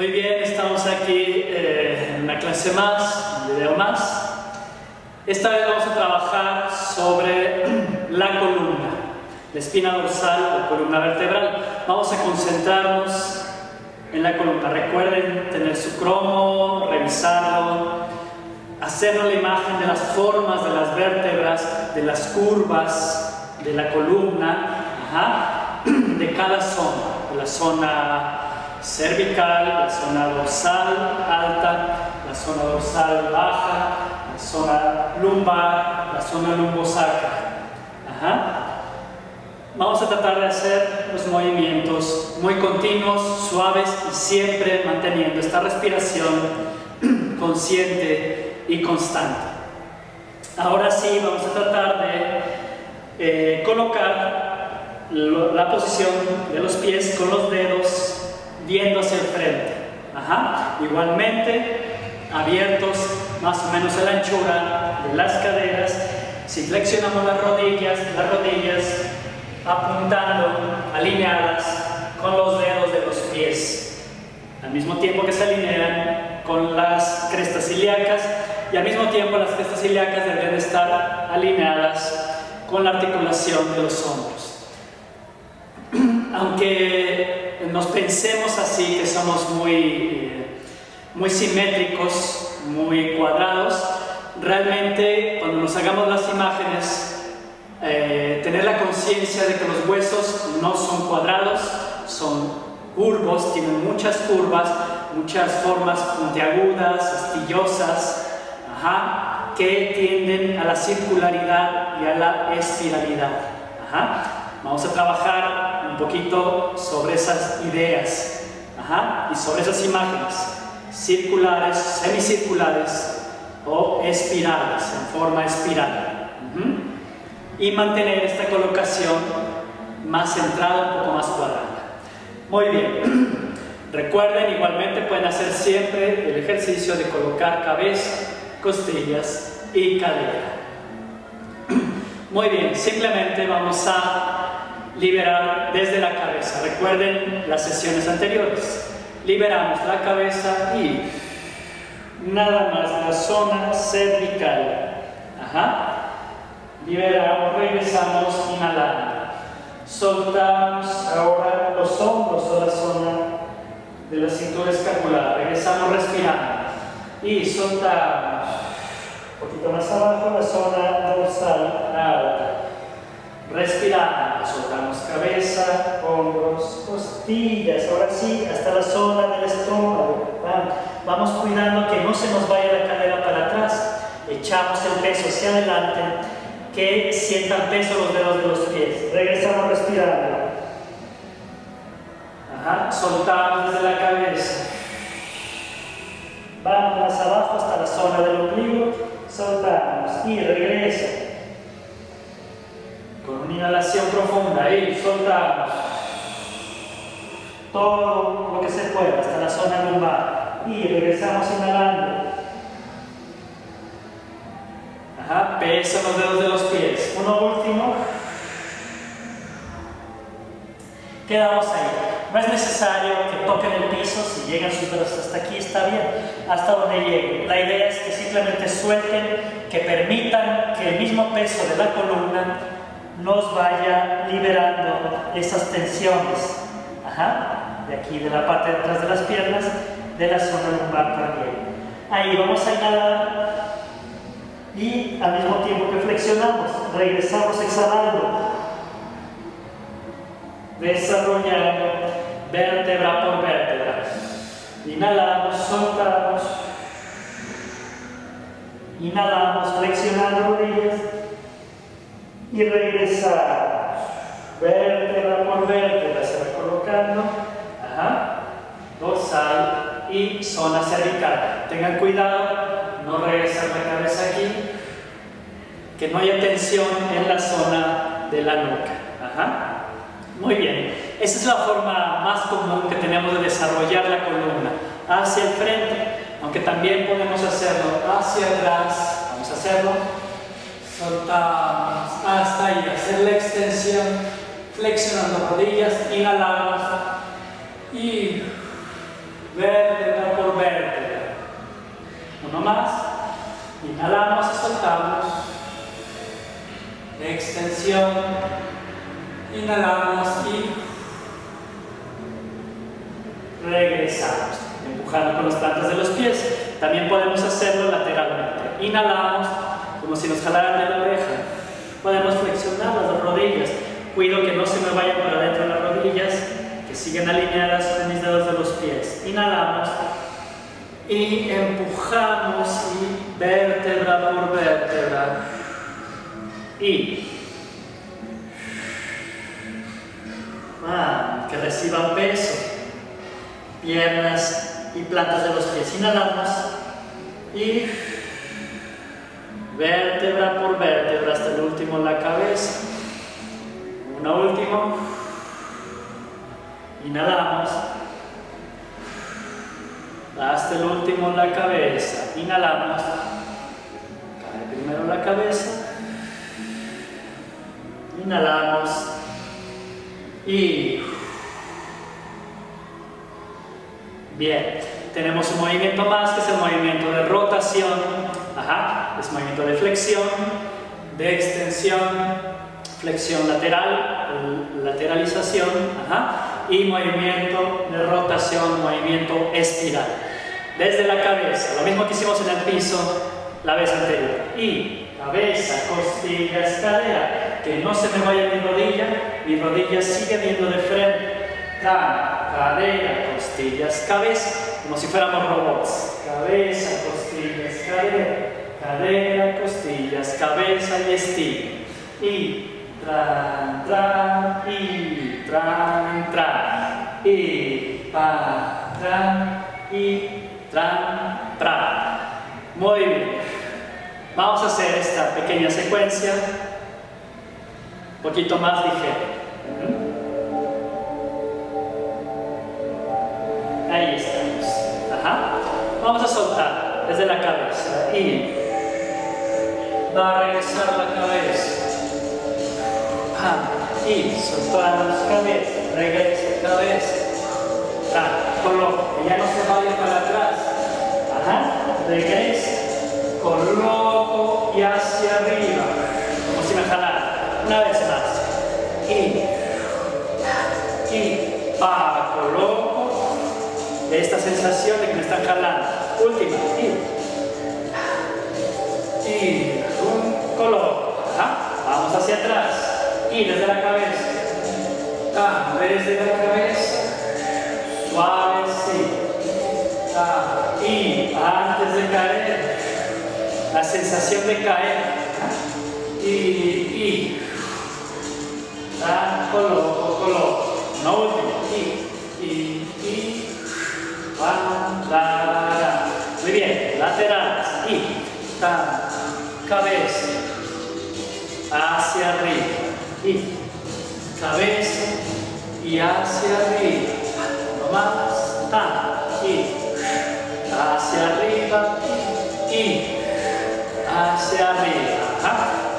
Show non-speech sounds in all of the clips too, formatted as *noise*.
Muy bien, estamos aquí eh, en una clase más, un video más. Esta vez vamos a trabajar sobre *clears throat* la columna, la espina dorsal o columna vertebral. Vamos a concentrarnos en la columna. Recuerden tener su cromo, revisarlo, hacer la imagen de las formas de las vértebras, de las curvas de la columna, *clears throat* de cada zona, de la zona cervical, la zona dorsal alta, la zona dorsal baja, la zona lumbar, la zona lumbosacra. Vamos a tratar de hacer los movimientos muy continuos, suaves y siempre manteniendo esta respiración *clears throat* consciente y constante. Ahora sí, vamos a tratar de eh, colocar la posición de los pies con los dedos viendo hacia el frente. Igualmente, abiertos más o menos a la anchura de las caderas. Si flexionamos las rodillas, las rodillas apuntando, alineadas con los dedos de los pies. Al mismo tiempo que se alinean con las crestas ilíacas y al mismo tiempo las crestas ilíacas deberían estar alineadas con la articulación de los hombros. *clears throat* Aunque nos pensemos así, que somos muy, eh, muy simétricos, muy cuadrados, realmente cuando nos hagamos las imágenes, eh, tener la conciencia de que los huesos no son cuadrados, son curvos, tienen muchas curvas, muchas formas puntiagudas, astillosas, que tienden a la circularidad y a la espiralidad. Vamos a trabajar un poquito sobre esas ideas y sobre esas imágenes circulares, semicirculares o espirales, en forma espiral. Y mantener esta colocación más centrada, un poco más cuadrada. Muy bien. *clears throat* Recuerden, igualmente pueden hacer siempre el ejercicio de colocar cabeza, costillas y cadera. *clears throat* Muy bien, simplemente vamos a liberar desde la cabeza. Recuerden las sesiones anteriores. Liberamos la cabeza y nada más la zona cervical. Ajá. Liberamos, regresamos, inhalando. Soltamos ahora los hombros o la zona de la cintura escapular. Regresamos respirando. Y soltamos. Un poquito más abajo la zona. Respiramos, soltamos cabeza, hombros, costillas, ahora sí, hasta la zona del estómago. Vamos cuidando que no se nos vaya la cadera para atrás. Echamos el peso hacia adelante, que sientan peso los dedos de los pies. Regresamos respirando. Ajá. Soltamos desde la cabeza. Vamos más abajo hasta la zona del ombligo. Soltamos y regresa. Con una inhalación profunda y soltamos todo lo que se pueda hasta la zona lumbar y regresamos inhalando. Ajá, pesa los dedos de los pies. Uno último. Quedamos ahí. No es necesario que toquen el piso, si llegan sus dedos hasta aquí está bien, hasta donde lleguen. La idea es que simplemente suelten, que permitan que el mismo peso de la columna nos vaya liberando esas tensiones. de aquí, de la parte de atrás de las piernas, de la zona lumbar también. Ahí vamos a inhalar y al mismo tiempo que flexionamos, regresamos exhalando, desarrollando vértebra por vértebra. Inhalamos, soltamos, inhalamos, flexionando rodillas y regresar vértebra por vértebra se va colocando. Dorsal y zona cervical. Tengan cuidado no regresar la cabeza aquí que no haya tensión en la zona de la nuca. Muy bien. Esa es la forma más común que tenemos de desarrollar la columna. Hacia el frente aunque también podemos hacerlo hacia atrás. Vamos a hacerlo soltamos hasta ahí, hacer la extensión, flexionando rodillas, inhalamos y vértebra por vértebra. Uno más. Inhalamos y soltamos. Extensión. Inhalamos y regresamos. Empujando con los plantas de los pies. También podemos hacerlo lateralmente. Inhalamos como si nos jalaran de la oreja. Podemos flexionar las rodillas. Cuido que no se me vayan para adentro las rodillas, que sigan alineadas con mis dedos de los pies. Inhalamos y empujamos y vértebra por vértebra. Y ah, que reciban peso, piernas y plantas de los pies. Inhalamos y vértebra por vértebra hasta el último en la cabeza. Una última. Inhalamos. Hasta el último en la cabeza. Inhalamos. Cae primero la cabeza. Inhalamos. Y... Bien. Tenemos un movimiento más que es el movimiento de rotación. Ajá. Es movimiento de flexión, de extensión, flexión lateral, lateralización, y movimiento de rotación, movimiento espiral. Desde la cabeza, lo mismo que hicimos en el piso la vez anterior. Y cabeza, costillas, cadera, que no se me vaya mi rodilla, mi rodilla sigue viendo de frente. cadera, costillas, cabeza, como si fuéramos robots. Cabeza, costillas, cadera, cadera, costillas, cabeza y estilo. Y tran, tran, y tran, tran, y pa, tran, y tran, tran. Muy bien. Vamos a hacer esta pequeña secuencia un poquito más ligera. Ahí estamos. Ajá. Vamos a soltar desde la cabeza y va a regresar la cabeza. Y soltamos cabeza, regresa cabeza, ah, coloco, que ya no se vaya para atrás, ajá, regresa, coloco y hacia arriba, como si me jalara, una vez más, y, y, pa, coloco, esta sensación de que me están jalando, última, y, desde la cabeza. Ah, desde la cabeza. Suave, sí. Ah, y antes de caer, la sensación de caer. Y, y. Ah, coloco, coloco. No último. Y, y, y. Muy bien, laterales. Y, ta, cabeza. Hacia arriba y cabeza y hacia arriba. No más, y hacia arriba y hacia arriba.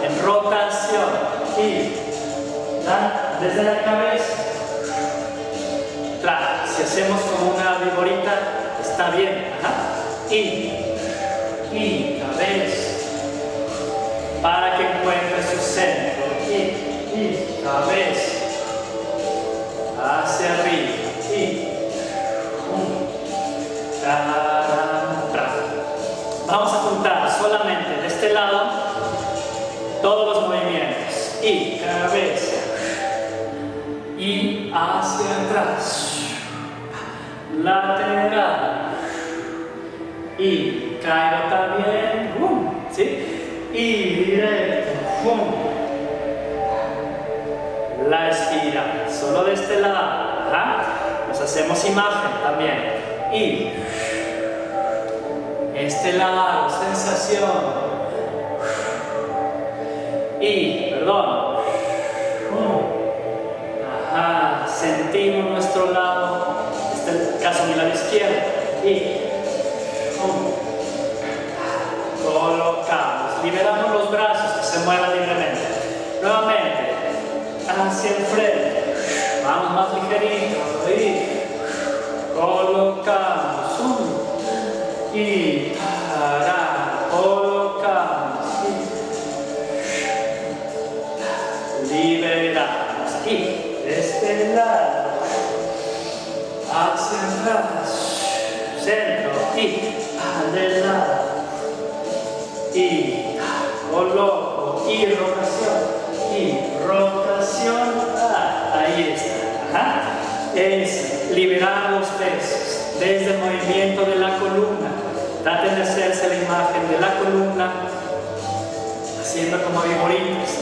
En rotación y desde la cabeza. Si hacemos como una viborita, está bien. Y, y cabeza para que encuentre su centro. Y, y cabeza. Hacia arriba. Y. Vamos a juntar solamente de este lado todos los movimientos. Y cabeza. Y hacia atrás. Lateral y caigo también. ¿sí? y directo la estira, solo de este lado. Nos hacemos imagen también. Y este lado, sensación. Y, perdón. Ajá, sentimos nuestro lado, este caso mi lado izquierdo. Y colocamos, liberamos los brazos que se muevan libremente. Nuevamente, hacia el frente. Vamos más ligerito. colocamos, uno, y para, colocamos, y liberamos, y este lado, hacia atrás, centro, y adelante, desde el movimiento de la columna. Traten de hacerse la imagen de la columna haciendo como viboritas.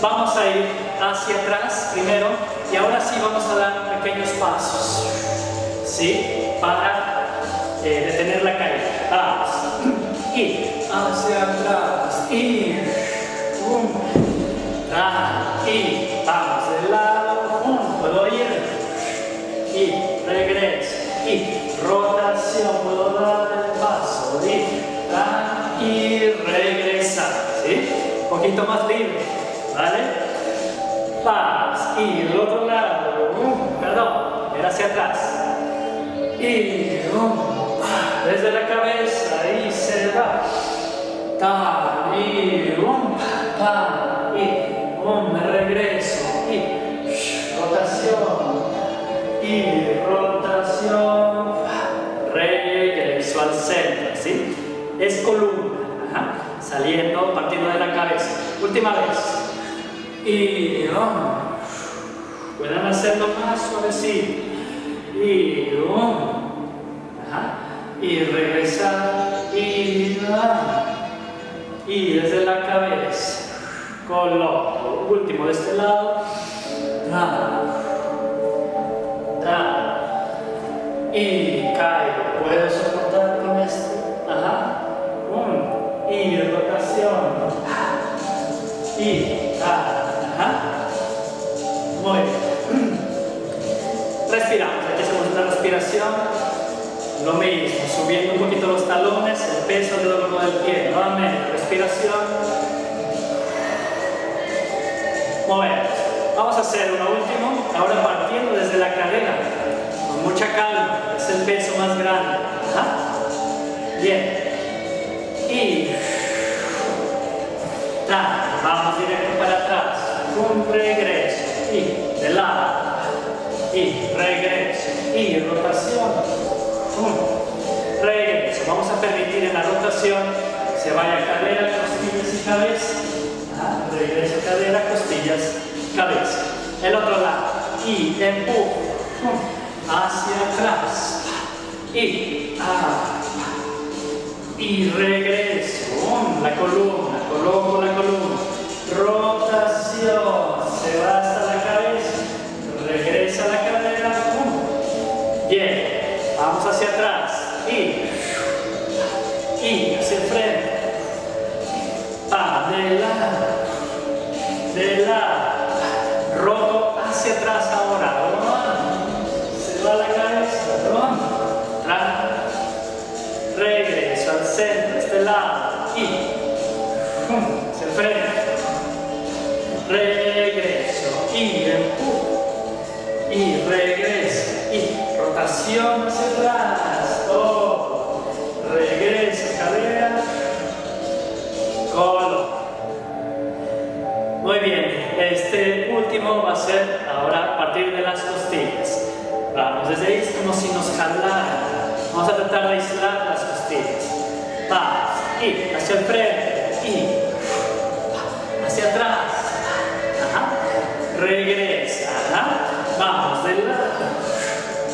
Vamos a ir hacia atrás primero y ahora sí vamos a dar pequeños pasos ¿sí? para eh, detener la caída. Vamos. Y hacia atrás. Y. Um, y poquito más libre, ¿vale? Vas, y el otro lado, um, perdón, era hacia atrás, y um, desde la cabeza, y se va, ta, y um, ta, y me regreso y rotación y rotación regreso al centro ¿sí? es columna saliendo partiendo de la cabeza. Última vez. Y pueden hacerlo más suavecito. Y y regresar y y desde la cabeza coloco, último de este lado, y caigo, puedo soportar con esto, ajá, y, ajá, muy bien, *clears throat* respiramos, aquí hacemos una respiración, lo mismo, subiendo un poquito los talones, el peso del órgano del pie, nuevamente, respiración, movemos. Vamos a hacer uno último, ahora partiendo desde la cadera, con mucha calma, es el peso más grande. Bien. Y vamos directo para atrás, un regreso, y de lado, y regreso, y rotación, un regreso. Vamos a permitir en la rotación se vaya cadera, costillas y cabeza regreso cadera, costillas, cabeza. El otro lado. Y empujo. Hacia atrás. Y. Ah, y regreso. La columna. Coloco la columna. Rotación. Se va hasta la cabeza. Regresa la cadera. Bien. Vamos hacia atrás. Es como si nos jalaran. Vamos a tratar de aislar las costillas. Vamos, y hacia el frente, y hacia atrás. Regresa, vamos, del lado.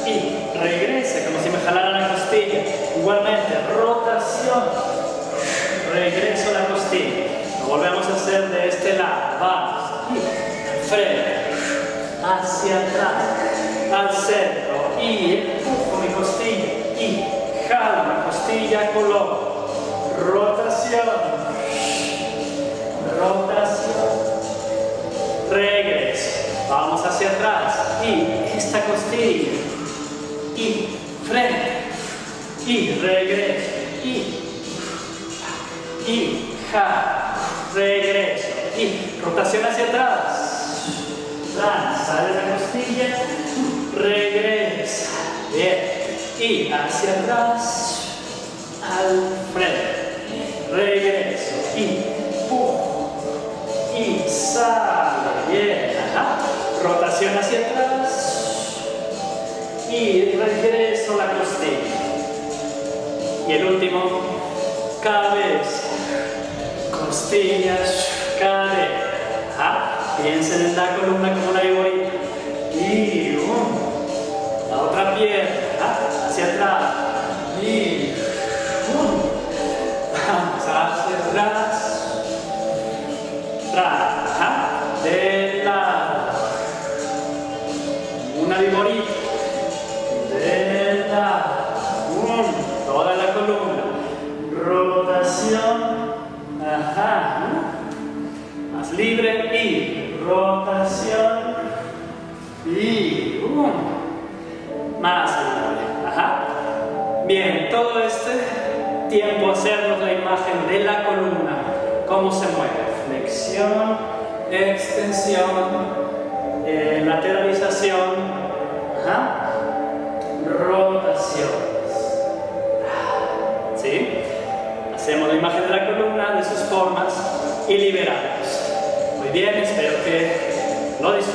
Y regresa, como si me jalara la costilla. Igualmente, rotación. Regreso la costilla volvemos a hacer de este lado. Vamos. Frente. Hacia atrás. Al centro. Y empujo mi costilla. Y jalo mi costilla, coloco. Rotación. Rotación. Regreso. Vamos hacia atrás. Y esta costilla. Y frente. Y regreso. Y. Y ja regreso y rotación hacia atrás. Sale la costilla, regresa Bien. Y hacia atrás, al frente. Regreso. Y Y sale. Bien. Rotación hacia atrás. Y regreso la costilla. Y el último, cabeza, costillas, cadera. Piensen en la columna como una viborita. Y uno. La otra pierna, imagen de la columna, cómo se mueve, flexión, extensión, eh, lateralización, Ajá. rotaciones. ¿Sí? Hacemos la imagen de la columna, de sus formas y liberamos bien, espero que lo disfruten.